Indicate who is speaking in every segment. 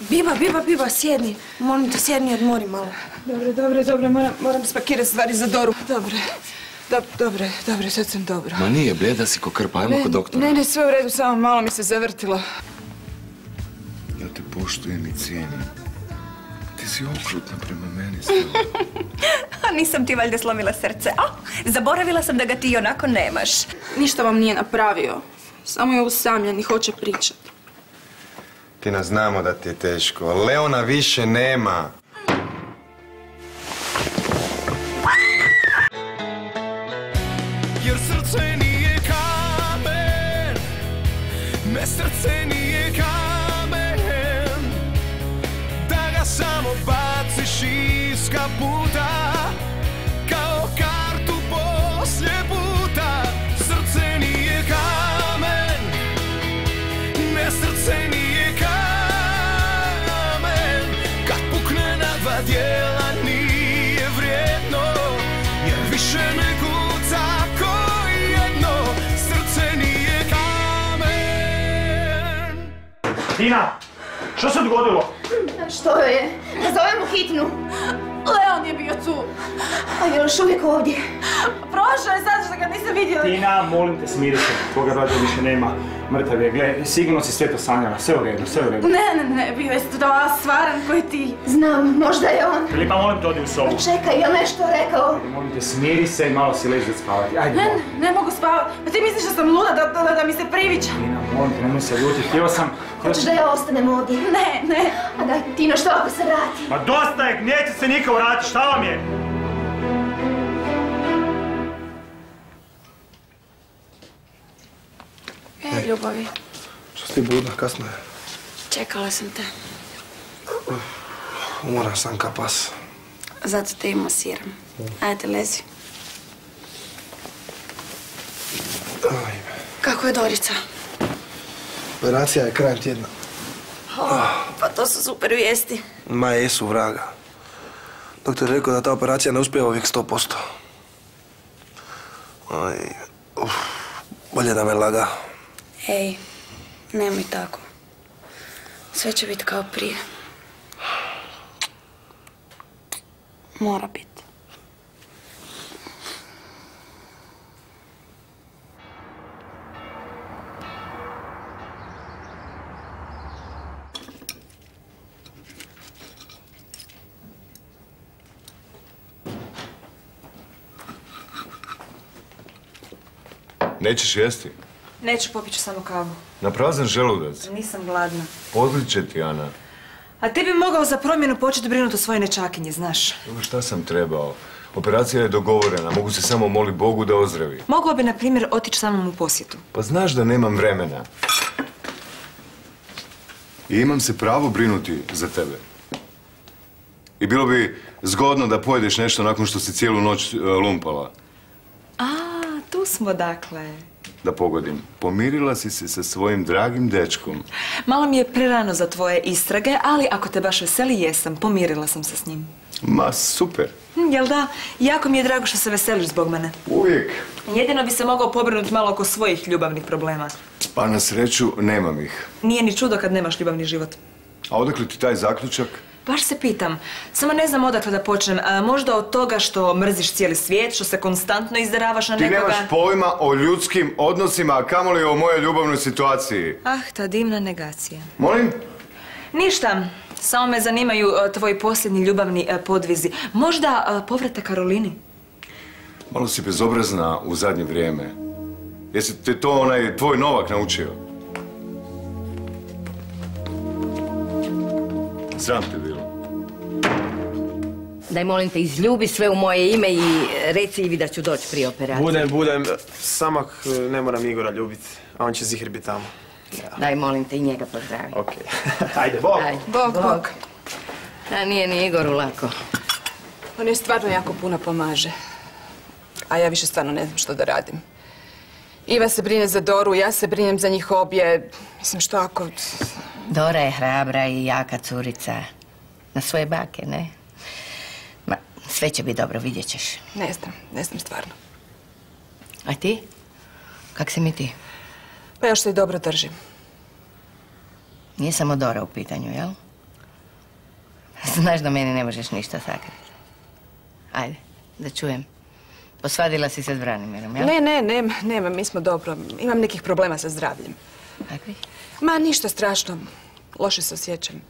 Speaker 1: Biba, Biba, Biba, sjedni. Molim te, sjedni, odmori malo.
Speaker 2: Dobre, dobre, dobre, moram, moram spakirati stvari za Doru. Dobre, Dob- dobre, dobre, sad sam dobro.
Speaker 3: Ma nije, blijeda si ko krpa, ajmo kod doktora.
Speaker 2: Ne, ne, sve u redu, samo malo mi se zavrtilo.
Speaker 3: Ja te poštujem i cijenim. Ti si okrutna prema meni.
Speaker 4: A nisam ti valjda slomila srce. A, zaboravila sam da ga ti i onako nemaš.
Speaker 1: Ništa vam nije napravio. Samo je usamljen i hoće pričat.
Speaker 5: Tina, znamo da ti je teško. Leona više nema.
Speaker 6: Jer srce nije kamen Ne srce nije kamen Da ga samo baciš iz kaputa
Speaker 7: Tina, što se dogodilo?
Speaker 8: Što je? Da zovemo hitnu.
Speaker 1: Leon je bio tu.
Speaker 8: A je još uvijek ovdje.
Speaker 1: Prošao je sad što ga nisam vidjela.
Speaker 7: Tina, molim te, smiri se. Tvoga rađa više nema. Mrtav je, gle, sigurno si sve to sanjala. Sve u redu, sve u redu.
Speaker 1: Ne, ne, ne, bio je to stvaran koji ti.
Speaker 8: Znam, možda je on.
Speaker 7: Filipa, molim te, odi u sobu.
Speaker 8: Čekaj, je nešto rekao?
Speaker 7: Molim te, smiri se i malo si leži spavati. Ajde,
Speaker 1: Ne, ne, ne mogu spavati. Pa ti misliš da sam luda, da, da, da mi se priviđa?
Speaker 7: Tina, molim te, nemoj se ljuti. Htio sam...
Speaker 8: Hoćeš da ja ostanem ovdje?
Speaker 1: Ne, ne.
Speaker 8: A da, Tino, što ako se vrati?
Speaker 7: Ma dosta je, neće se niko vratiti, šta vam je?
Speaker 1: E, ljubavi,
Speaker 9: Što si ti budna, kasno je.
Speaker 1: čekala sam te.
Speaker 9: Umoran sam ka pas.
Speaker 1: Zato te i masiram. Ajde, lezi. Kako je Dorica?
Speaker 9: Operacija je krajem tjedna.
Speaker 1: Pa to su super vijesti.
Speaker 9: Ma jesu vraga. Doktor je rekao da ta operacija ne uspijeva uvijek 100%. Aj, uf, bolje da me laga.
Speaker 1: Ej, nemoj tako. Sve će biti kao prije. Mora biti.
Speaker 3: Nećeš jesti?
Speaker 4: Neću, popit ću samo kavu.
Speaker 3: Na prazan želudac.
Speaker 4: Nisam gladna.
Speaker 3: Odliče ti, Ana.
Speaker 4: A ti bi mogao za promjenu početi brinuti o svojoj nečakinji, znaš.
Speaker 3: Dobro, šta sam trebao? Operacija je dogovorena, mogu se samo moliti Bogu da ozdravi.
Speaker 4: Mogao bi, na primjer, otići sa mnom u posjetu.
Speaker 3: Pa znaš da nemam vremena. I imam se pravo brinuti za tebe. I bilo bi zgodno da pojedeš nešto nakon što si cijelu noć e, lumpala.
Speaker 4: Smo dakle.
Speaker 3: Da pogodim. Pomirila si se sa svojim dragim dečkom.
Speaker 4: Malo mi je prerano za tvoje istrage, ali ako te baš veseli, jesam. Pomirila sam se s njim.
Speaker 3: Ma, super.
Speaker 4: Hm, jel da? Jako mi je drago što se veseliš zbog mene.
Speaker 3: Uvijek.
Speaker 4: Jedino bi se mogao pobrinuti malo oko svojih ljubavnih problema.
Speaker 3: Pa na sreću nemam ih.
Speaker 4: Nije ni čudo kad nemaš ljubavni život.
Speaker 3: A odakle ti taj zaključak?
Speaker 4: Baš se pitam. Samo ne znam odakle da počnem. A, možda od toga što mrziš cijeli svijet, što se konstantno izdaravaš na
Speaker 3: Ti
Speaker 4: nekoga.
Speaker 3: nemaš pojma o ljudskim odnosima, a kamoli o mojoj ljubavnoj situaciji.
Speaker 4: Ah, ta divna negacija.
Speaker 3: Molim?
Speaker 4: Ništa. Samo me zanimaju e, tvoji posljednji ljubavni e, podvizi. Možda e, povrata Karolini?
Speaker 3: Malo si bezobrazna u zadnje vrijeme. Jesi te to onaj tvoj Novak naučio? Sram te.
Speaker 10: Daj molim te, izljubi sve u moje ime i reci Ivi da ću doći prije operacije.
Speaker 11: Budem, budem. Samak e, ne moram Igora ljubiti, a on će zihir biti tamo.
Speaker 10: Daj molim te i njega pozdravi.
Speaker 11: Ok. Ajde, bok.
Speaker 10: Ajde.
Speaker 1: Bog, bog.
Speaker 10: A nije ni Igoru lako.
Speaker 2: On je stvarno jako puno pomaže. A ja više stvarno ne znam što da radim. Iva se brine za Doru, ja se brinem za njih obje. Mislim, što ako...
Speaker 10: Dora je hrabra i jaka curica. Na svoje bake, ne? Sve će biti dobro, vidjet ćeš.
Speaker 2: Ne znam, ne znam stvarno.
Speaker 10: A ti? Kak si mi ti?
Speaker 2: Pa još se i dobro držim.
Speaker 10: Nije samo Dora u pitanju, jel? Znaš da meni ne možeš ništa sakriti. Ajde, da čujem. Posvadila si se s Branimirom, jel?
Speaker 2: Ne, ne, ne, nema, mi smo dobro. Imam nekih problema sa zdravljem.
Speaker 10: Kakvi?
Speaker 2: Ma, ništa strašno. Loše se osjećam.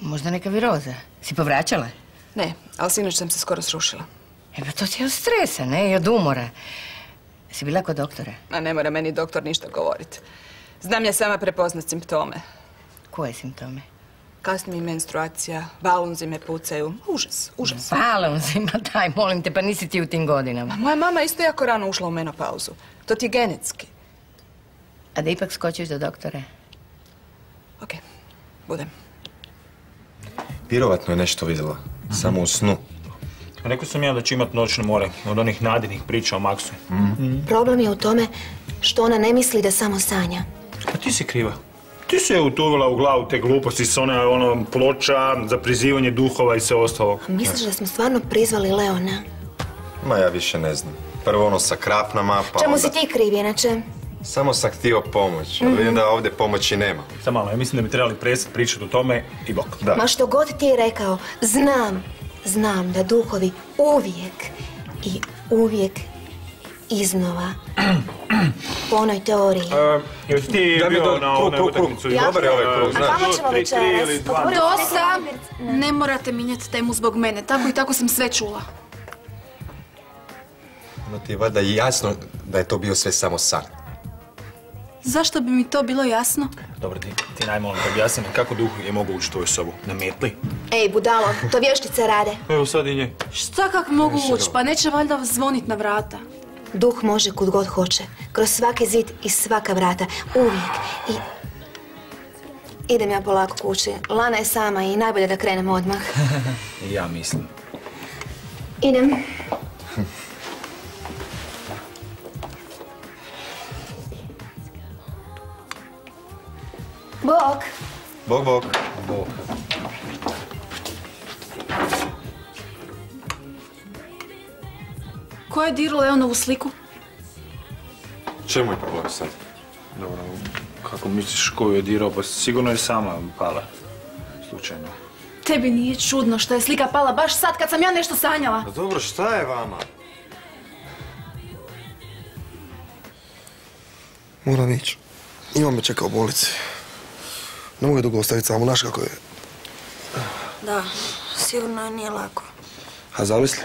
Speaker 10: Možda neka viroza. Si povraćala?
Speaker 2: Ne, ali sinoć sam se skoro srušila.
Speaker 10: E pa to ti je od stresa, ne? I od umora. Si bila kod doktora?
Speaker 2: A ne mora meni doktor ništa govoriti. Znam ja sama prepoznat simptome.
Speaker 10: Koje simptome?
Speaker 2: Kasni mi menstruacija, balunzi me pucaju. Užas, užas.
Speaker 10: Balonzima, daj, molim te, pa nisi ti u tim godinama.
Speaker 2: Ma moja mama isto jako rano ušla u menopauzu. To ti je genetski.
Speaker 10: A da ipak skočiš do doktora?
Speaker 2: Ok, budem.
Speaker 5: Vjerovatno je nešto vidjela. Samo u snu.
Speaker 7: Rekao sam ja da će imat noćne more od onih nadinih priča o Maksu.
Speaker 8: Problem je u tome što ona ne misli da samo sanja.
Speaker 7: A ti si kriva. Ti si je utuvila u glavu te gluposti s one ono, ploča za prizivanje duhova i sve ostalo.
Speaker 8: Misliš da smo stvarno prizvali Leona?
Speaker 5: Ma ja više ne znam. Prvo ono sa krapnama, pa
Speaker 8: Čemu
Speaker 5: onda...
Speaker 8: si ti kriv inače?
Speaker 5: Samo sam htio pomoć, ali vidim da ovdje pomoći nema.
Speaker 7: Samo malo, ja mislim da bi trebali prestat pričati o tome i bok.
Speaker 5: Da.
Speaker 8: Ma što god ti je rekao, znam, znam da duhovi uvijek i uvijek iznova po onoj teoriji.
Speaker 7: E, jesi ti
Speaker 5: Da
Speaker 7: bio
Speaker 5: do-
Speaker 7: na onoj utakmici?
Speaker 5: Dobar je ovaj krug,
Speaker 7: E,
Speaker 5: znaš.
Speaker 8: Kamo ćemo večeras?
Speaker 7: ili dva.
Speaker 8: Otvorite
Speaker 1: Dosta! Ne morate mijenjati temu zbog mene. Tako i tako sam sve čula.
Speaker 5: Ono ti je valjda jasno da je to bio sve samo san.
Speaker 1: Zašto bi mi to bilo jasno?
Speaker 7: Dobro, ti, ti najmolim da objasni mi kako duh je mogao ući u tvoju sobu. Na metli?
Speaker 8: Ej, budalo, to vještice rade.
Speaker 7: Evo sad i nje.
Speaker 1: Šta kak mogu ući? Pa neće valjda zvonit na vrata.
Speaker 8: Duh može kud god hoće, kroz svaki zid i svaka vrata, uvijek. I... Idem ja polako kući. Lana je sama i najbolje da krenemo odmah.
Speaker 7: Ja mislim.
Speaker 8: Idem. Bok.
Speaker 5: Bog, bog.
Speaker 1: Ko je dirao Leonovu sliku?
Speaker 5: Čemu je problem sad?
Speaker 7: Dobro, kako misliš koju je dirao? Pa sigurno je sama pala. Slučajno.
Speaker 1: Tebi nije čudno što je slika pala baš sad kad sam ja nešto sanjala.
Speaker 5: Pa dobro, šta je vama?
Speaker 9: Moram ići. Imam me čeka u bolnici. Ne mogu je dugo ostaviti samo, znaš kako je.
Speaker 12: Da, sigurno nije lako.
Speaker 9: A zamisli,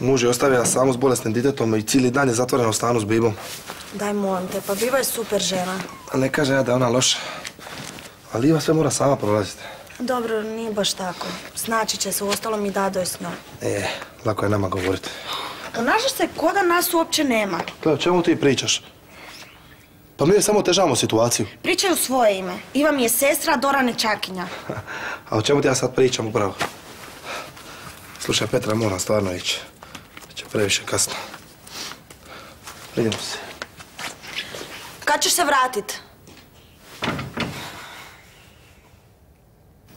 Speaker 9: muž je ostavio samu s bolesnim ditetom i cijeli dan je zatvoren u stanu s bibom.
Speaker 12: Daj molim te, pa Biba je super žena.
Speaker 9: A ne kaže ja da je ona loša. Ali Iva sve mora sama prolaziti.
Speaker 12: Dobro, nije baš tako. Znači će se, u ostalom i Dado je s njom.
Speaker 9: E, lako je nama govoriti.
Speaker 12: Ponašaš se ko da nas uopće nema.
Speaker 9: Gle, o čemu ti pričaš? Pa mi je samo otežavamo situaciju.
Speaker 12: Pričaju svoje ime. Iva mi je sestra, Dora nečakinja.
Speaker 9: A o čemu ti ja sad pričam upravo? Slušaj, Petra, moram stvarno ići. Će previše kasno. Vidimo se.
Speaker 12: Kad ćeš se vratit?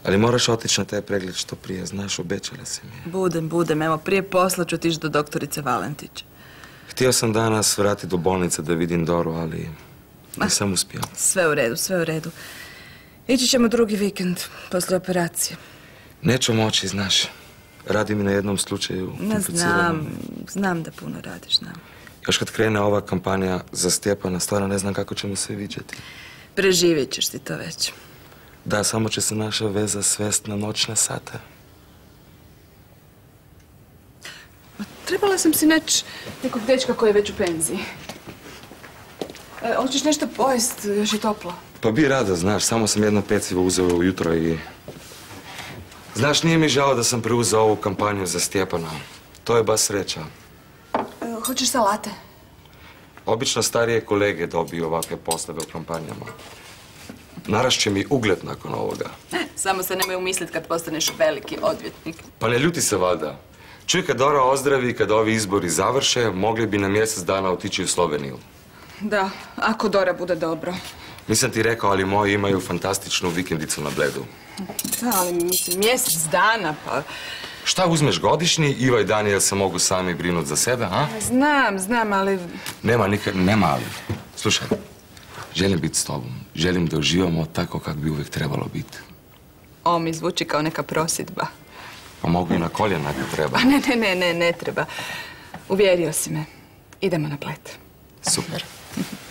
Speaker 13: Ali moraš otići na taj pregled što prije, znaš, obećala si mi.
Speaker 2: Budem, budem. Evo, prije posla ću otići do doktorice Valentić.
Speaker 13: Htio sam danas vratiti do bolnice da vidim Doru, ali nisam uspio.
Speaker 2: Sve u redu, sve u redu. Ići ćemo drugi vikend, poslije operacije.
Speaker 13: Neću moći, znaš. Radi mi na jednom slučaju
Speaker 2: Ne znam, znam da puno radiš, znam.
Speaker 13: Još kad krene ova kampanja za Stjepana, stvarno ne znam kako ćemo se viđati.
Speaker 2: Preživjet ćeš ti to već.
Speaker 13: Da, samo će se naša veza svest na noćne sate.
Speaker 2: Trebala sam si naći nekog dečka koji je već u penziji. E, hoćeš nešto pojest, još je toplo.
Speaker 13: Pa bi rado, znaš, samo sam jedno pecivo uzeo ujutro i... Znaš, nije mi žao da sam preuzeo ovu kampanju za Stjepana. To je baš sreća.
Speaker 2: E, hoćeš salate?
Speaker 13: Obično starije kolege dobiju ovakve poslove u kampanjama. Narašće mi ugled nakon ovoga.
Speaker 2: Samo se nemoj umislit kad postaneš veliki odvjetnik.
Speaker 13: Pa ne ljuti se valjda. Čuj, kad Dora ozdravi i kad ovi izbori završe, mogli bi na mjesec dana otići u Sloveniju.
Speaker 2: Da, ako Dora bude dobro.
Speaker 13: Nisam ti rekao, ali moji imaju fantastičnu vikendicu na Bledu.
Speaker 2: Da, ali mislim, mjesec dana, pa...
Speaker 13: Šta uzmeš godišnji, Iva i Daniel se mogu sami brinut za sebe, a?
Speaker 2: Znam, znam, ali...
Speaker 13: Nema nikad, nema ali. Slušaj, želim biti s tobom. Želim da uživamo tako kako bi uvijek trebalo biti.
Speaker 2: Ovo mi zvuči kao neka prosidba.
Speaker 13: Pa mogu i na koljena ako treba.
Speaker 2: Ne, ne, ne, ne, ne treba. Uvjerio si me. Idemo na plet.
Speaker 13: Super. Mm-hmm.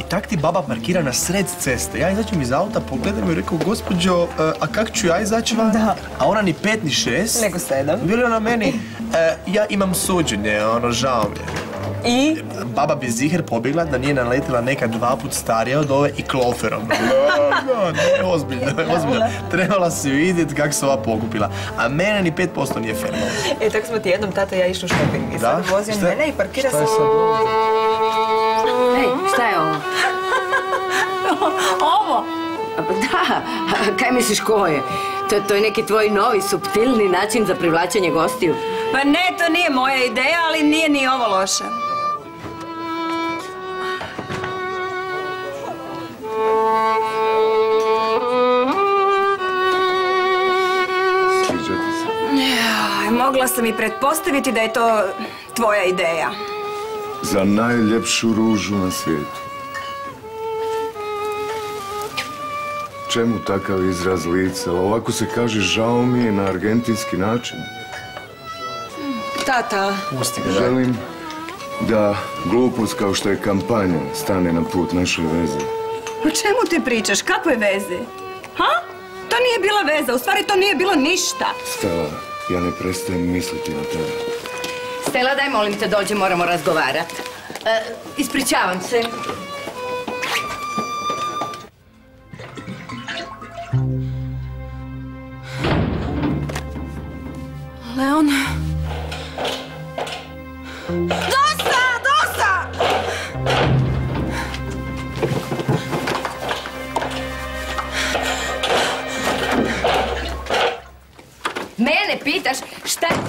Speaker 14: I tak ti baba parkira na sred ceste. Ja izađem iz auta, pogledam i rekao, gospođo, e, a kak ću ja izaći van? Da. A ona ni pet ni šest.
Speaker 15: Nego sedam.
Speaker 14: Veli ona meni, e, ja imam suđenje, ono, žao mi je.
Speaker 15: I?
Speaker 14: Baba bi ziher pobjegla da nije naletila neka dva put starija od ove i kloferom. Ozbiljno, ozbiljno. Trebala si vidjeti kako se ova pokupila. A mene ni 5% nije fair.
Speaker 15: E, tako smo ti jednom tata i ja išli u shopping. I sad vozio mene i parkira se...
Speaker 14: je sad ovo?
Speaker 10: Ej, šta je ovo?
Speaker 1: Ovo!
Speaker 10: A pa Da, kaj misliš ko je? To, to je neki tvoj novi, subtilni način za privlačenje gostiju.
Speaker 8: Pa ne, to nije moja ideja, ali nije ni ovo loše.
Speaker 3: Sviđa ti se?
Speaker 8: Mogla sam i pretpostaviti da je to tvoja ideja.
Speaker 3: Za najljepšu ružu na svijetu. Čemu takav izraz lica? Ovako se kaže žao mi je na argentinski način.
Speaker 8: Tata,
Speaker 14: Pusti ga, da.
Speaker 3: Želim da glupost kao što je kampanja stane na put našoj veze.
Speaker 8: o čemu ti pričaš? Kakve veze? Ha? To nije bila veza, u stvari to nije bilo ništa.
Speaker 3: Stella, ja ne prestajem misliti na tebe.
Speaker 10: Stela, daj molim te dođe, moramo razgovarat. E, ispričavam se.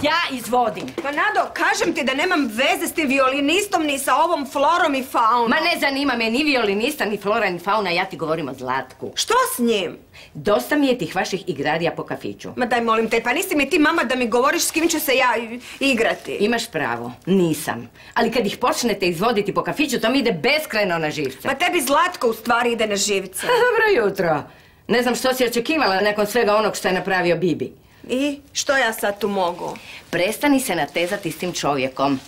Speaker 10: Ja izvodim.
Speaker 8: Pa Nado, kažem ti da nemam veze s tim violinistom ni sa ovom florom i faunom.
Speaker 10: Ma ne zanima me ni violinista, ni flora, ni fauna, ja ti govorim o Zlatku.
Speaker 8: Što s njim?
Speaker 10: Dosta mi je tih vaših igrarija po kafiću.
Speaker 8: Ma daj molim te, pa nisi mi ti mama da mi govoriš s kim će se ja igrati.
Speaker 10: Imaš pravo, nisam. Ali kad ih počnete izvoditi po kafiću, to mi ide beskrajno na živce.
Speaker 8: Pa tebi Zlatko u stvari ide na živce.
Speaker 10: Dobro jutro. Ne znam što si očekivala nakon svega onog što je napravio Bibi.
Speaker 8: I što ja sad tu mogu?
Speaker 10: Prestani se natezati s tim čovjekom.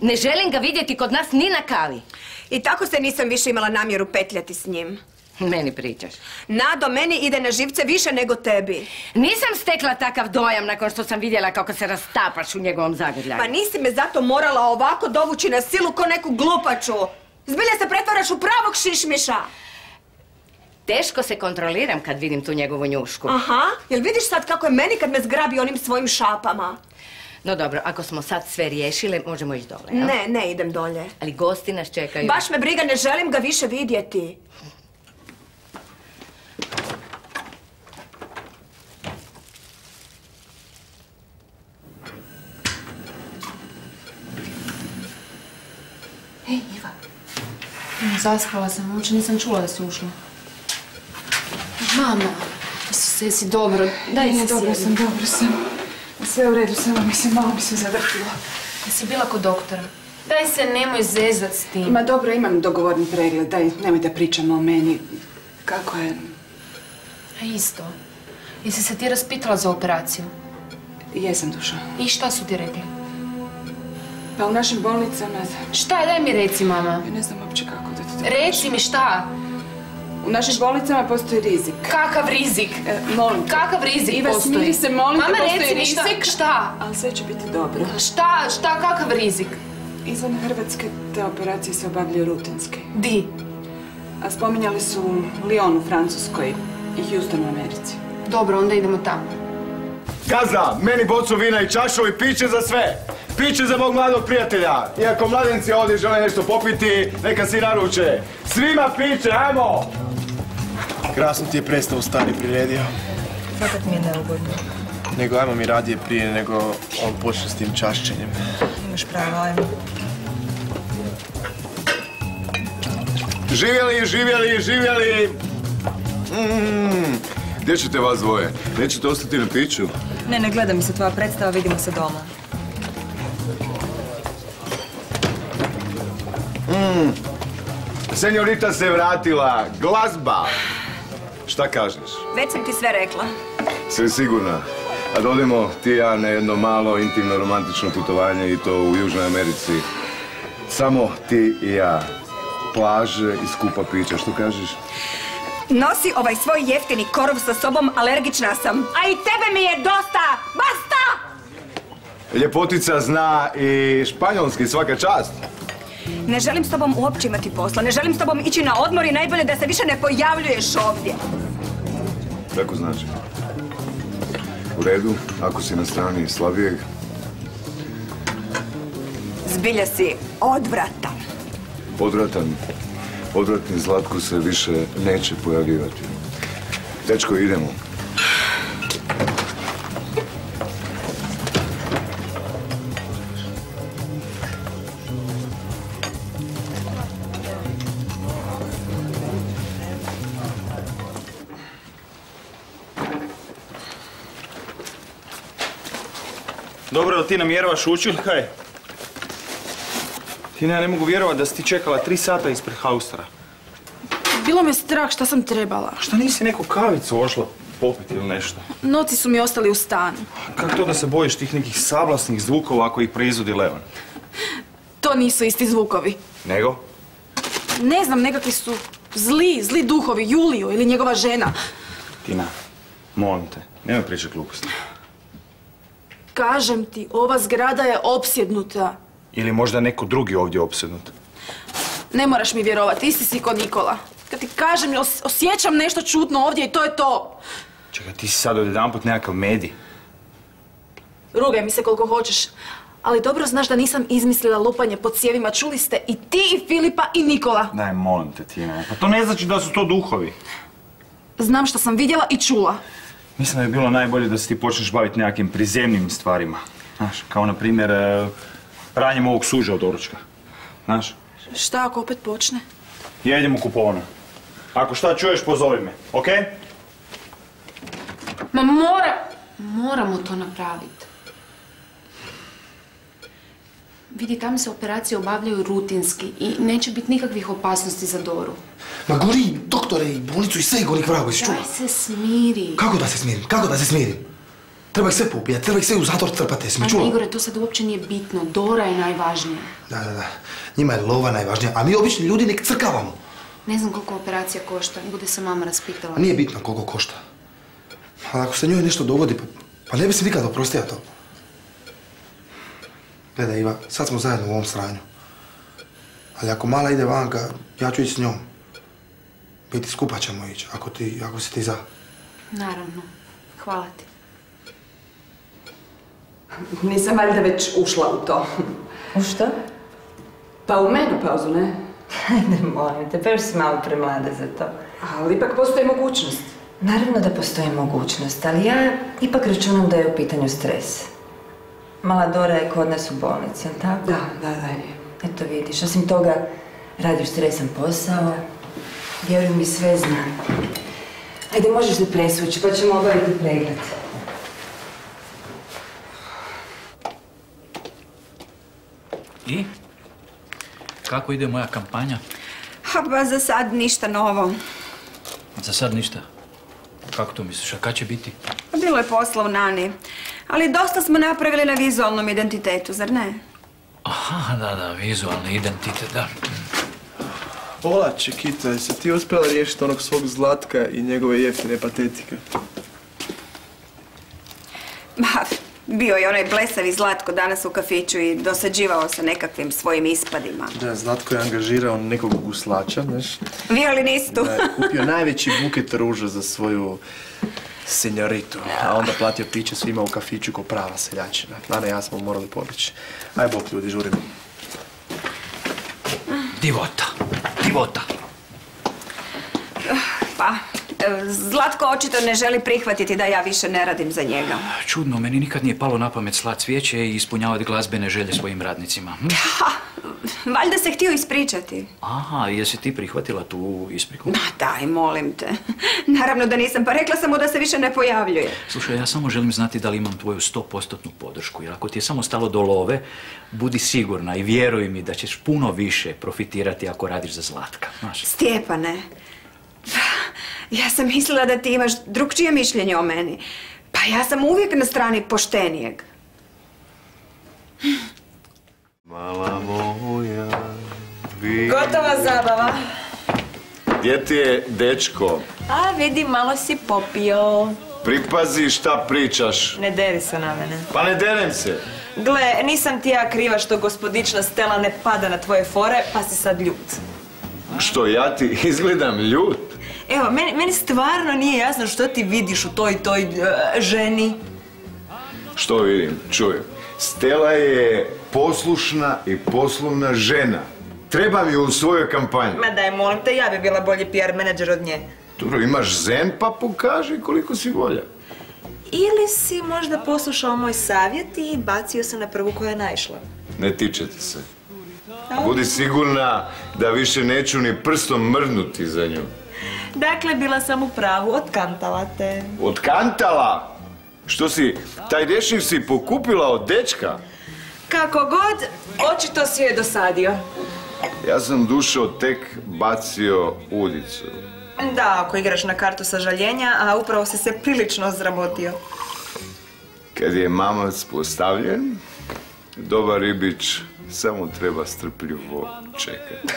Speaker 10: Ne želim ga vidjeti kod nas ni na kavi.
Speaker 8: I tako se nisam više imala namjeru petljati s njim.
Speaker 10: Meni pričaš.
Speaker 8: Nado, meni ide na živce više nego tebi.
Speaker 10: Nisam stekla takav dojam nakon što sam vidjela kako se rastapaš u njegovom zagrljaju.
Speaker 8: Pa nisi me zato morala ovako dovući na silu ko neku glupaču. Zbilja se pretvaraš u pravog šišmiša.
Speaker 10: Teško se kontroliram kad vidim tu njegovu njušku.
Speaker 8: Aha, jel vidiš sad kako je meni kad me zgrabi onim svojim šapama?
Speaker 10: No dobro, ako smo sad sve riješile, možemo ići dole, jel?
Speaker 8: Ne, ne idem dolje.
Speaker 10: Ali gosti nas čekaju.
Speaker 8: Baš me briga, ne želim ga više vidjeti.
Speaker 1: Ej, Iva. Zaspala sam, uopće nisam čula da si ušla. Mama, Isuse, jesi dobro? Daj se
Speaker 2: dobro sam, dobro sam. Sve u redu, samo mi se malo mi se zavrtilo.
Speaker 1: Jesi bila kod doktora? Daj se, nemoj zezat s tim.
Speaker 2: Ma dobro, imam dogovorni pregled, daj, nemoj da pričamo o meni. Kako je?
Speaker 1: A isto. Jesi se ti raspitala za operaciju?
Speaker 2: Jesam duša.
Speaker 1: I šta su ti rekli?
Speaker 2: Pa u našim bolnicama...
Speaker 1: Šta daj mi reci, mama.
Speaker 2: Ja ne znam uopće kako da ti
Speaker 1: Reci mi šta?
Speaker 2: U našim bolnicama postoji rizik.
Speaker 1: Kakav rizik?
Speaker 2: E, molim te.
Speaker 1: Kakav rizik
Speaker 2: Iva,
Speaker 1: postoji?
Speaker 2: smiri se, molim te,
Speaker 1: Mama,
Speaker 2: postoji
Speaker 1: reci mi šta,
Speaker 2: rizik.
Speaker 1: šta?
Speaker 2: Ali sve će biti dobro.
Speaker 1: Šta, šta, kakav rizik?
Speaker 2: Izvan Hrvatske te operacije se obavljaju rutinski.
Speaker 1: Di?
Speaker 2: A spominjali su Lyon u Francuskoj i Houston u Americi.
Speaker 1: Dobro, onda idemo tamo.
Speaker 3: Gaza, meni bocu vina i čašu i piće za sve. Piće za mog mladog prijatelja. Iako mladenci ovdje žele nešto popiti, neka si naruče. Svima piće, ajmo!
Speaker 14: Krasno ti je predstavu stari priredio.
Speaker 15: Fakat mi je neugodno.
Speaker 14: Nego ajmo mi radije prije nego on počne s tim čašćenjem.
Speaker 15: Imaš pravo, ajmo.
Speaker 3: Živjeli, živjeli, živjeli! Mm, Gdje ćete vas dvoje? Nećete ostati na piću?
Speaker 15: Ne, ne gleda mi se tvoja predstava, vidimo se doma.
Speaker 3: Mm. Senjorita se vratila. Glazba! Šta kažeš?
Speaker 8: Već sam ti sve rekla.
Speaker 3: Sve sigurna. A da odemo ti i ja na jedno malo intimno romantično putovanje i to u Južnoj Americi. Samo ti i ja. Plaže i skupa pića, što kažeš?
Speaker 8: Nosi ovaj svoj jeftini korov sa sobom, alergična sam. A i tebe mi je dosta! Basta!
Speaker 3: Ljepotica zna i španjolski, svaka čast.
Speaker 8: Ne želim s tobom uopće imati posla, ne želim s tobom ići na odmor i najbolje da se više ne pojavljuješ ovdje.
Speaker 3: Tako znači. U redu, ako si na strani slabijeg,
Speaker 8: Zbilja si odvratan.
Speaker 3: odvratan, odvratni Zlatko se više neće pojavljivati. Dečko, idemo.
Speaker 7: Dobro, jel ti namjeravaš ući ili kaj? Tina, ja ne mogu vjerovat da si ti čekala tri sata ispred haustara.
Speaker 1: Bilo me strah šta sam trebala.
Speaker 7: Šta nisi neku kavicu ošla popiti ili nešto?
Speaker 1: Noci su mi ostali u stanu.
Speaker 7: Kako to da se bojiš tih nekih sablasnih zvukova ako ih proizvodi Leon?
Speaker 1: To nisu isti zvukovi.
Speaker 7: Nego?
Speaker 1: Ne znam, nekakvi su zli, zli duhovi, Juliju ili njegova žena.
Speaker 7: Tina, molim te, nemoj pričati gluposti.
Speaker 1: Kažem ti, ova zgrada je opsjednuta.
Speaker 7: Ili možda neko drugi ovdje opsednut.
Speaker 1: Ne moraš mi vjerovati, isti si ko Nikola. Kad ti kažem, os- osjećam nešto čudno ovdje i to je to.
Speaker 7: Čekaj, ti si sad odjedanput nekakav medij.
Speaker 1: Rugaj mi se koliko hoćeš. Ali dobro znaš da nisam izmislila lupanje pod cijevima. Čuli ste i ti, i Filipa, i Nikola.
Speaker 7: Daj, molim te, Tina. Pa to ne znači da su to duhovi.
Speaker 1: Znam što sam vidjela i čula.
Speaker 7: Mislim da bi bilo najbolje da se ti počneš baviti nekakvim prizemnim stvarima. Znaš, kao na primjer e, pranjem ovog suža od doručka. Znaš,
Speaker 1: Šta ako opet počne?
Speaker 7: ja idem u kupovnu. Ako šta čuješ, pozovi me, okej?
Speaker 1: Ma mora... Moramo to napraviti. Vidi, tam se operacije obavljaju rutinski i neće biti nikakvih opasnosti za Doru.
Speaker 9: Ma gori doktore i bolnicu i sve gori k vragu, jesi čula?
Speaker 1: Daj se smiri.
Speaker 9: Kako da se smirim? Kako da se smirim? Treba ih sve poubijati, treba ih sve u zatvor trpati, jesi mi
Speaker 1: Ma
Speaker 9: čula?
Speaker 1: Igore, to sad uopće nije bitno. Dora je najvažnija.
Speaker 9: Da, da, da. Njima je lova najvažnija, a mi obični ljudi nek crkavamo.
Speaker 1: Ne znam koliko operacija košta. Bude se mama raspitala.
Speaker 9: Nije bitno koliko košta. Ali ako se njoj nešto dogodi, pa, pa ne bi se nikad oprostio to. Gledaj Iva, sad smo zajedno u ovom sranju. Ali ako mala ide vanka, ja ću ići s njom. Biti skupa ćemo ići, ako, ti, ako si ti za.
Speaker 1: Naravno. Hvala ti.
Speaker 2: Nisam valjda već ušla u to.
Speaker 15: U što?
Speaker 2: Pa u menopauzu, ne?
Speaker 15: Ajde, molim te, pa još si malo premlada za to.
Speaker 2: Ali ipak postoji mogućnost.
Speaker 15: Naravno da postoji mogućnost, ali ja ipak računam da je u pitanju stres. Mala Dora je kod nas u bolnici, jel tako?
Speaker 2: Da, da, da je.
Speaker 15: Eto vidiš, osim toga radiš stresan posao, vjeruj mi sve znam. Ajde, možeš li presvući, pa ćemo obaviti pregled.
Speaker 16: I? Kako ide moja kampanja?
Speaker 8: Ha, pa za sad ništa novo.
Speaker 16: Za sad ništa. Kako to misliš, a kad će biti?
Speaker 8: Bilo je posla u Nani. Ali dosta smo napravili na vizualnom identitetu, zar ne?
Speaker 16: Aha, da, da, vizualni identitet, da.
Speaker 14: Hola, Čekita, jesi ti uspjela riješiti onog svog Zlatka i njegove jeftine patetike?
Speaker 8: Ma, bio je onaj blesavi Zlatko danas u kafiću i dosađivao sa nekakvim svojim ispadima.
Speaker 14: Da, Zlatko je angažirao nekog guslača, znaš.
Speaker 8: Violinistu.
Speaker 14: Da je kupio najveći buket ruža za svoju senjoritu, a onda platio piće svima u kafiću ko prava seljačina. Nana i ja smo morali pobjeći. Aj bok ljudi, žurimo.
Speaker 16: Divota, divota.
Speaker 8: Pa, e, Zlatko očito ne želi prihvatiti da ja više ne radim za njega.
Speaker 16: Čudno, meni nikad nije palo na pamet slat cvijeće i ispunjavati glazbene želje svojim radnicima. Hm?
Speaker 8: Valjda se htio ispričati.
Speaker 16: Aha, jesi ti prihvatila tu ispriku?
Speaker 8: Ma daj, molim te. Naravno da nisam, pa rekla sam mu da se više ne pojavljuje.
Speaker 16: Slušaj, ja samo želim znati da li imam tvoju 100% podršku, jer ako ti je samo stalo do love, budi sigurna i vjeruj mi da ćeš puno više profitirati ako radiš za Zlatka. Znaš?
Speaker 8: Stjepane,
Speaker 15: Ja sam mislila da ti imaš drugčije mišljenje o meni. Pa ja sam uvijek na strani poštenijeg.
Speaker 3: Mala moja, vi...
Speaker 4: Gotova zabava.
Speaker 3: Gdje ti je dečko?
Speaker 4: A vidi, malo si popio.
Speaker 3: Pripazi šta pričaš.
Speaker 4: Ne deri se na mene.
Speaker 3: Pa ne derem se.
Speaker 4: Gle, nisam ti ja kriva što gospodična Stela ne pada na tvoje fore, pa si sad ljut.
Speaker 3: Što, ja ti izgledam ljut?
Speaker 4: Evo, meni, meni stvarno nije jasno što ti vidiš u toj, toj e, ženi.
Speaker 3: Što vidim, čujem. Stela je poslušna i poslovna žena. Treba mi u svojoj kampanji.
Speaker 4: Ma daj, molim te, ja bi bila bolji PR menadžer od nje.
Speaker 3: Dobro, imaš zen pa pokaži koliko si volja.
Speaker 4: Ili si možda poslušao moj savjet i bacio se na prvu koja je naišla.
Speaker 3: Ne tičete se. Budi sigurna da više neću ni prstom mrdnuti za nju.
Speaker 4: Dakle, bila sam u pravu, otkantala te.
Speaker 3: Od kantala? Što si, taj rješnik si pokupila od dečka?
Speaker 4: Kako god, očito si je dosadio.
Speaker 3: Ja sam dušo tek bacio udicu.
Speaker 4: Da, ako igraš na kartu sažaljenja, a upravo si se prilično zramotio.
Speaker 3: Kad je mamac postavljen, dobar ribić samo treba strpljivo čekati.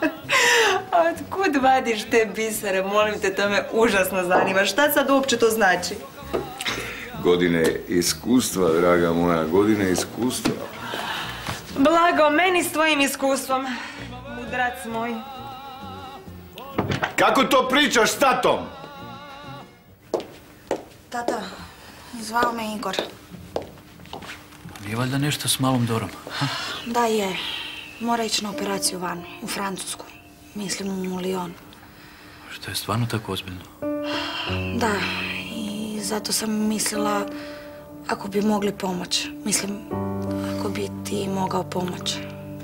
Speaker 4: Otkud vadiš te bisere, molim te, to me užasno zanima. Šta sad uopće to znači?
Speaker 3: Godine iskustva, draga moja, godine iskustva.
Speaker 4: Blago meni s tvojim iskustvom, mudrac moj.
Speaker 3: Kako to pričaš s tatom?
Speaker 12: Tata, zvao me Igor.
Speaker 16: Nije valjda nešto s malom Dorom?
Speaker 12: Da je, mora ići na operaciju van, u Francusku. Mislim u Lyon.
Speaker 16: Što je stvarno tako ozbiljno?
Speaker 12: Da, i zato sam mislila ako bi mogli pomoć. Mislim, ako bi ti mogao pomoć.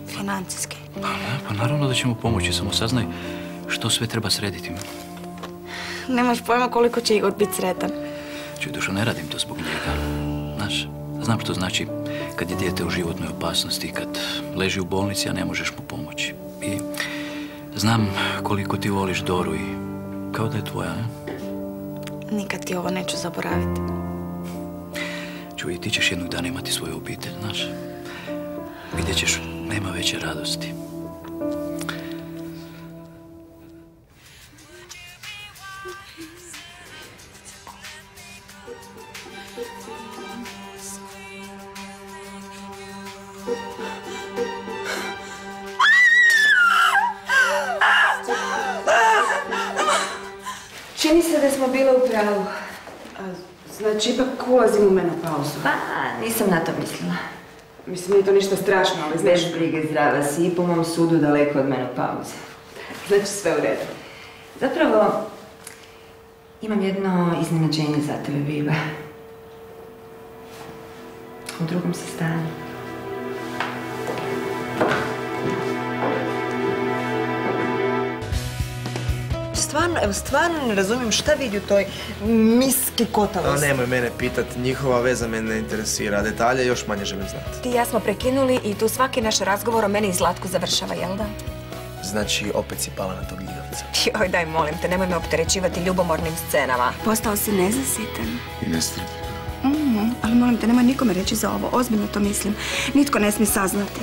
Speaker 12: Financijski.
Speaker 16: Pa naravno da ćemo pomoći, samo saznaj što sve treba srediti.
Speaker 12: Nemaš pojma koliko će Igor biti sretan.
Speaker 16: Čuj, dušo, ne radim to zbog njega. Znaš, znam što znači kad je dijete u životnoj opasnosti, kad leži u bolnici, a ne možeš mu pomoći. I znam koliko ti voliš Doru i kao da je tvoja, ne?
Speaker 12: Nikad ti ovo neću zaboraviti.
Speaker 16: Čuj, ti ćeš jednog dana imati svoju obitelj, znaš. Vidjet ćeš, nema veće radosti.
Speaker 2: Ulazim u menopauzu.
Speaker 15: Pa, nisam na to mislila.
Speaker 2: Mislim, nije to ništa strašno, ali znaš...
Speaker 15: Bez brige zdrava si i po mom sudu daleko od menopauze.
Speaker 2: Znači, sve u redu.
Speaker 15: Zapravo, imam jedno iznenađenje za tebe, Biba. U drugom si stanju.
Speaker 4: Stvarno, evo, stvarno ne razumijem šta vidi u toj miski
Speaker 14: A
Speaker 4: kotavosti.
Speaker 14: nemoj mene pitat, njihova veza me ne interesira, a detalje još manje želim znati.
Speaker 8: Ti i ja smo prekinuli i tu svaki naš razgovor o meni i Zlatku završava, jel da?
Speaker 14: Znači, opet si pala na tog ljigavca.
Speaker 8: Joj, daj, molim te, nemoj me opterećivati ljubomornim scenama.
Speaker 12: Postao si nezasitan.
Speaker 3: I nestrpljiv.
Speaker 12: Mhm, ali molim te, nemoj nikome reći za ovo. Ozbiljno to mislim. Nitko ne smije saznati.